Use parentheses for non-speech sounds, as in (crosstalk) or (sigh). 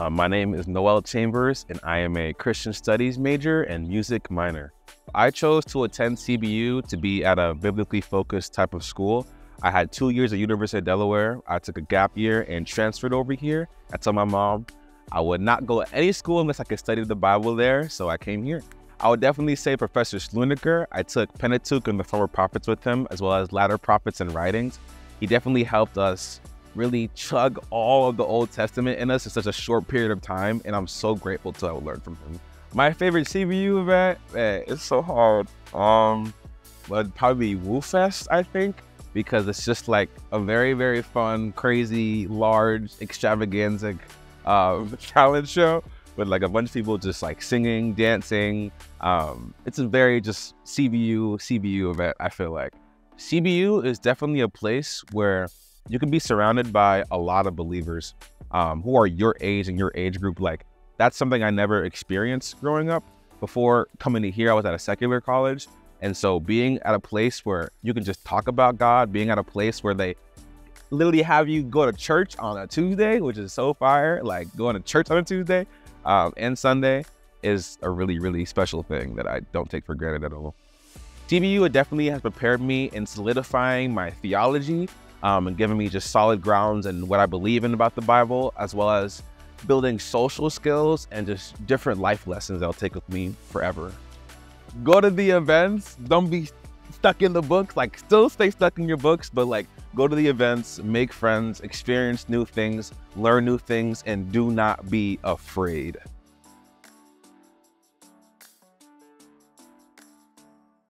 Uh, my name is Noel Chambers, and I am a Christian Studies major and music minor. I chose to attend CBU to be at a biblically focused type of school. I had two years at University of Delaware. I took a gap year and transferred over here. I told my mom I would not go to any school unless I could study the Bible there, so I came here. I would definitely say Professor Sluniker. I took Pentateuch and the Former Prophets with him, as well as Latter Prophets and Writings. He definitely helped us really chug all of the Old Testament in us in such a short period of time, and I'm so grateful to have learned from him. My favorite CBU event, man, it's so hard. Um, would probably Woo Fest, I think, because it's just like a very, very fun, crazy, large, extravaganza (laughs) talent show with like a bunch of people just like singing, dancing. Um, it's a very just CBU, CBU event, I feel like. CBU is definitely a place where you can be surrounded by a lot of believers um, who are your age and your age group. Like that's something I never experienced growing up. Before coming to here, I was at a secular college. And so being at a place where you can just talk about God, being at a place where they literally have you go to church on a Tuesday, which is so fire, like going to church on a Tuesday um, and Sunday is a really, really special thing that I don't take for granted at all. CBU definitely has prepared me in solidifying my theology um, and giving me just solid grounds and what I believe in about the Bible, as well as building social skills and just different life lessons that'll take with me forever. Go to the events. Don't be stuck in the books. Like, still stay stuck in your books, but like, go to the events, make friends, experience new things, learn new things, and do not be afraid.